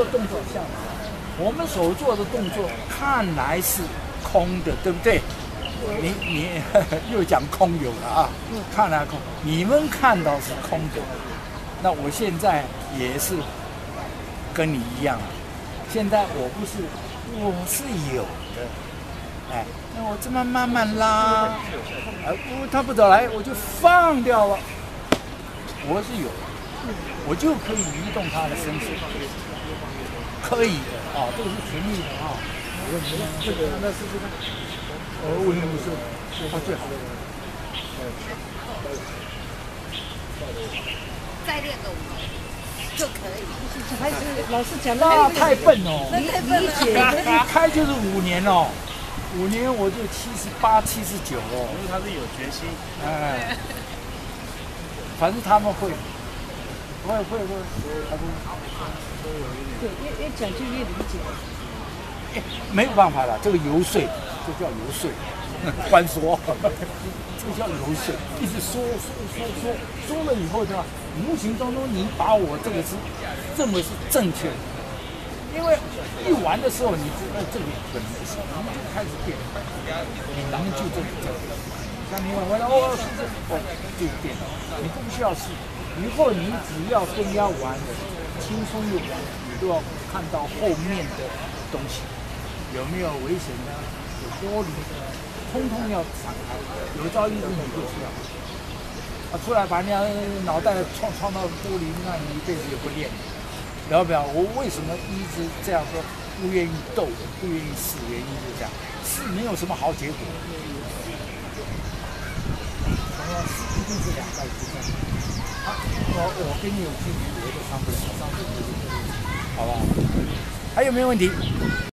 做动作像，我们所做的动作看来是空的，对不对？你你 又讲空有了啊，看来空，你们看到是空的，那我现在也是跟你一样，现在我不是，我是有的，哎，那我这么慢慢拉，哎不，他不走来，我就放掉了，我是有，我就可以移动他的身体，可以的啊，这个是权利的啊，我问你，这个那试试看。哦，为什么是是他最好的？再练个五年就可以。还是老师讲那太笨哦，那太笨了。一开就是五年哦，五年我就七十八、七十九哦。因为他是有决心。哎，反正他们会，不会会会，他不。对，越越讲就越理解。没有办法了，这个游说。就叫游说，官说，这叫游说，一直说说说说说了以后，对吧？无形当中，你把我这个是认为是正确的，因为一玩的时候，你知道这个可能不是，你们就开始变，你能就这个，像你玩完了哦，是不是？哦，就变了，你不需要试，以后你只要跟人家玩的轻松又玩，你都要看到后面的东西有没有危险呢？玻璃的，通通要敞开。有朝一日你就出来，啊，出来把人家脑袋撞撞到玻璃，那你一辈子也不练。了不了？我为什么一直这样说？不愿意斗，不愿意试，原因就这样，试没有什么好结果。就，是两败俱伤。好，我我跟你有距离，我就伤不了，伤不了，好不好？还有没有问题？